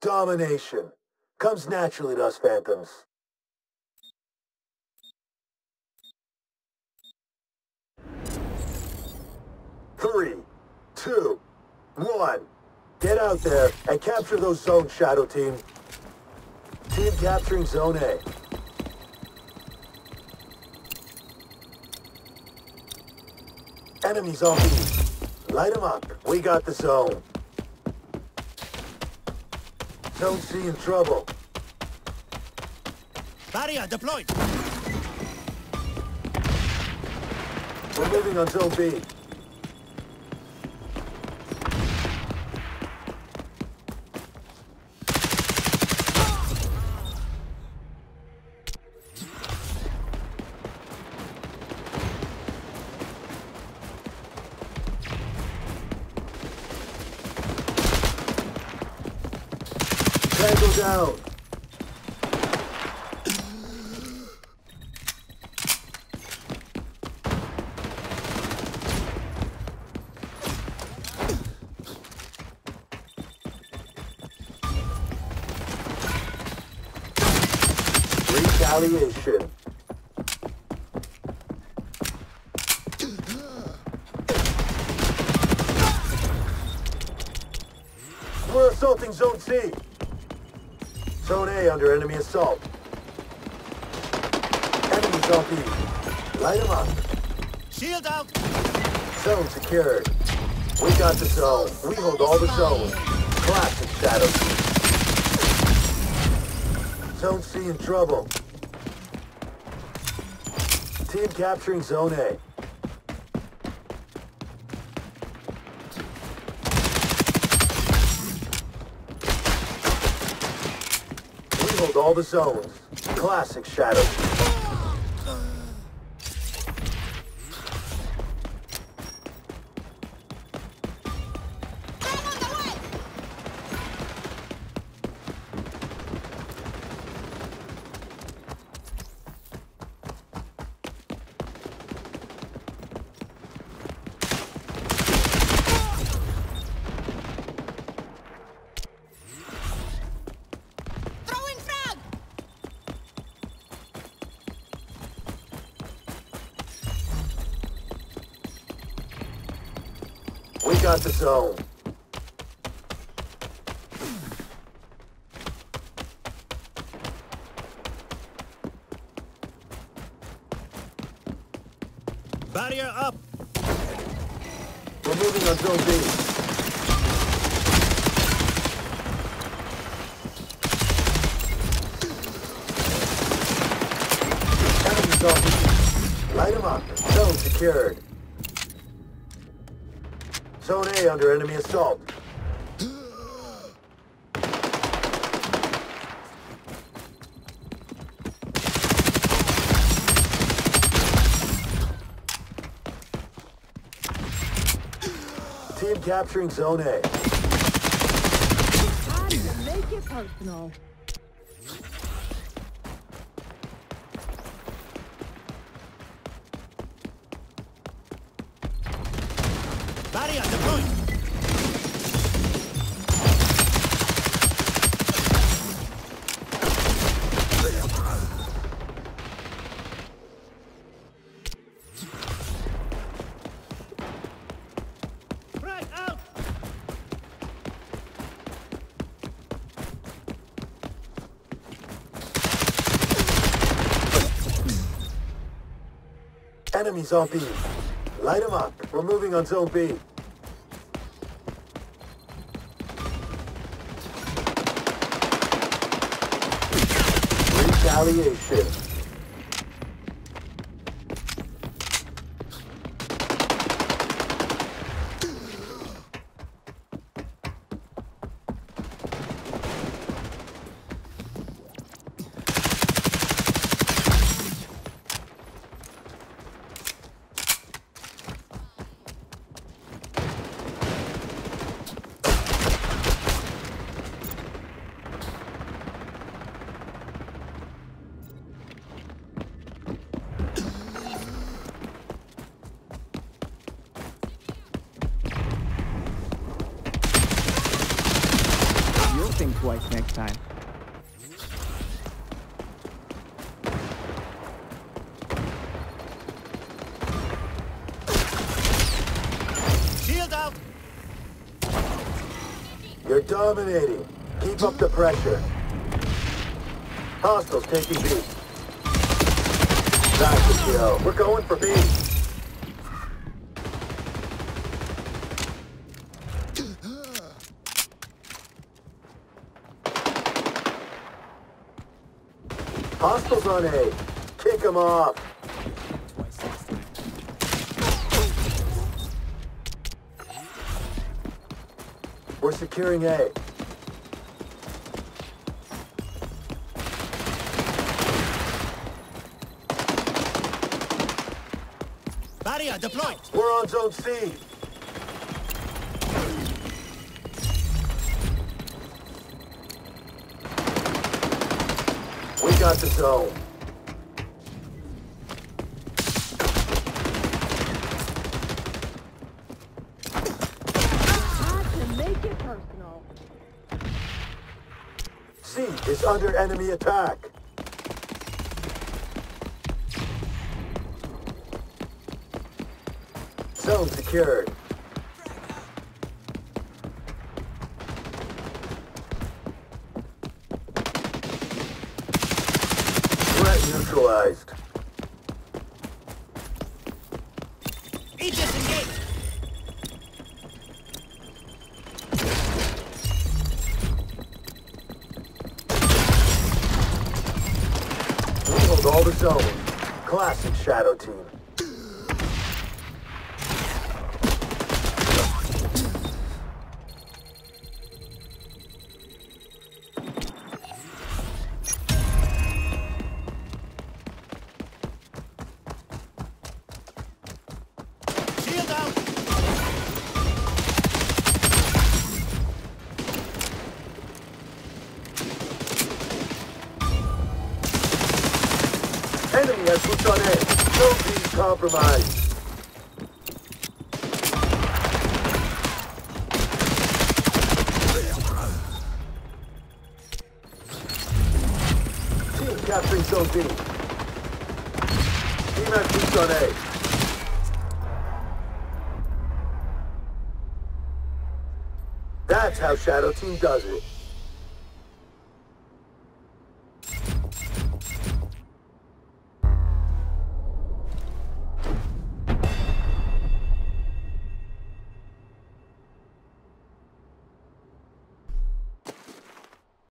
Domination. Comes naturally to us Phantoms. Three, two, one. Get out there and capture those zones, Shadow Team. Team capturing Zone A. Enemies on B. Light them up. We got the zone. Zone C in trouble. Barrier deployed. We're moving on Zone B. Tango down. Retaliation. We're assaulting Zone C. Zone A under enemy assault. Enemy on B. Light them up. Shield out. Zone secured. We got the zone. We hold all the zones. Classic Shadow. Zone C in trouble. Team capturing Zone A. Hold all the zones. Classic Shadow got the zone. Barrier up. We're moving on Zone B. Enemies on B. Light them up. Zone secured. Zone A under enemy assault. Team capturing Zone A. Barrier deployed. Frag out. Light them up. We're moving on Zone B. Retaliation. Time. Shield out! You're dominating. Keep up the pressure. Hostiles taking B. That's the kill. We're going for B. Hostiles on A. Kick them off. We're securing A. Barrier deployed! We're on zone C. got to personal. C is under enemy attack. Zone secured. Neutralized. Aegis engaged! Hold all the zones. Classic Shadow Team. Being compromised. Team capturing Zone B. Team has boots on A. That's how Shadow Team does it.